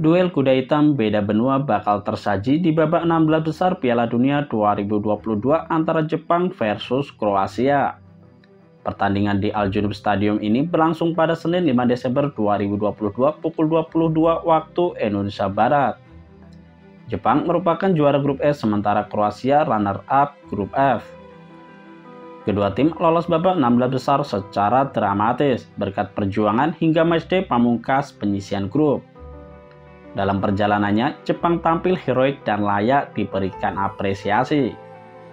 Duel kuda hitam beda benua bakal tersaji di babak 16 besar Piala Dunia 2022 antara Jepang versus Kroasia. Pertandingan di Al Junub Stadium ini berlangsung pada Senin 5 Desember 2022 pukul 22 waktu Indonesia Barat. Jepang merupakan juara grup E sementara Kroasia runner-up grup F. Kedua tim lolos babak 16 besar secara dramatis berkat perjuangan hingga matchday pamungkas penyisian grup. Dalam perjalanannya, Jepang tampil heroik dan layak diberikan apresiasi.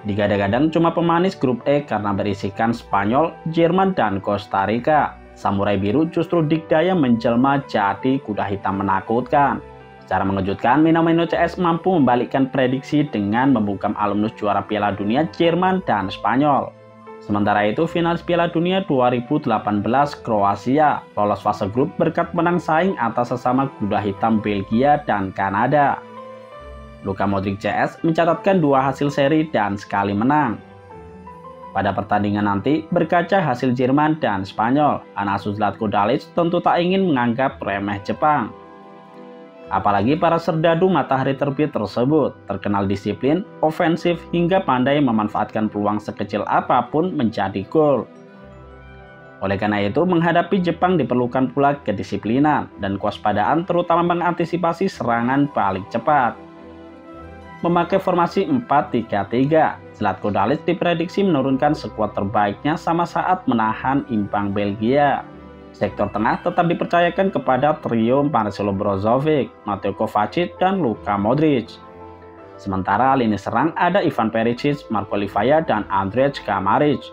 Digadang-gadang cuma pemanis grup E karena berisikan Spanyol, Jerman, dan Costa Rica. Samurai Biru justru dikdaya menjelma jadi kuda hitam menakutkan. Secara mengejutkan, Minamino CS mampu membalikkan prediksi dengan membungkam alumnus juara Piala Dunia Jerman dan Spanyol. Sementara itu, finalis Piala Dunia 2018 Kroasia lolos fase grup berkat menang saing atas sesama kuda hitam Belgia dan Kanada. Luka Modric CS mencatatkan dua hasil seri dan sekali menang. Pada pertandingan nanti, berkaca hasil Jerman dan Spanyol, Anasus Zlatko Dalic tentu tak ingin menganggap remeh Jepang. Apalagi para serdadu matahari terbit tersebut terkenal disiplin, ofensif, hingga pandai memanfaatkan peluang sekecil apa pun menjadi gol. Oleh karena itu, menghadapi Jepang diperlukan pula kedisiplinan dan kewaspadaan terutama mengantisipasi serangan balik cepat. Memakai formasi 4-3-3, Zlatko Dalic diprediksi menurunkan skuad terbaiknya sama saat menahan imbang Belgia. Sektor tengah tetap dipercayakan kepada trio Marcelo Brozovic, Mateo Kovacic, dan Luka Modric. Sementara lini serang ada Ivan Perisic, Marco Livaya, dan Andrej Kamaric.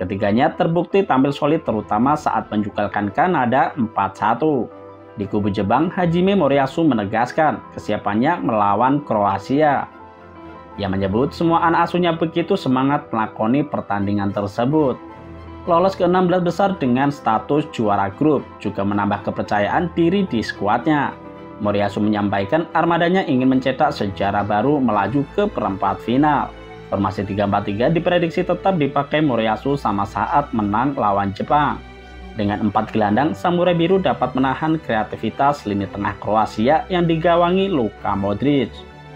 Ketiganya terbukti tampil solid terutama saat menjukalkan Kanada 4-1. Di kubu Jepang, Hajime Moriyasu menegaskan kesiapannya melawan Kroasia. Ia menyebut semua anak asuhnya begitu semangat melakoni pertandingan tersebut lolos ke 16 besar dengan status juara grup, juga menambah kepercayaan diri di skuadnya. Moriyasu menyampaikan armadanya ingin mencetak sejarah baru melaju ke perempat final. Formasi 3-4-3 diprediksi tetap dipakai Moriyasu sama saat menang lawan Jepang. Dengan empat gelandang, Samurai Biru dapat menahan kreativitas lini tengah Kroasia yang digawangi Luka Modric.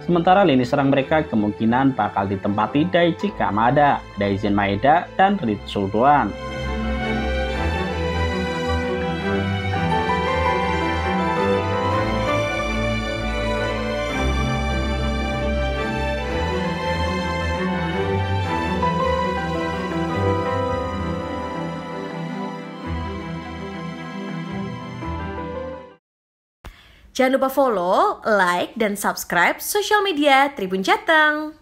Sementara lini serang mereka kemungkinan bakal ditempati Daichi Kamada, Daijin Maeda, dan Ritsu Doan. Jangan lupa follow, like, dan subscribe sosial media Tribun Jateng.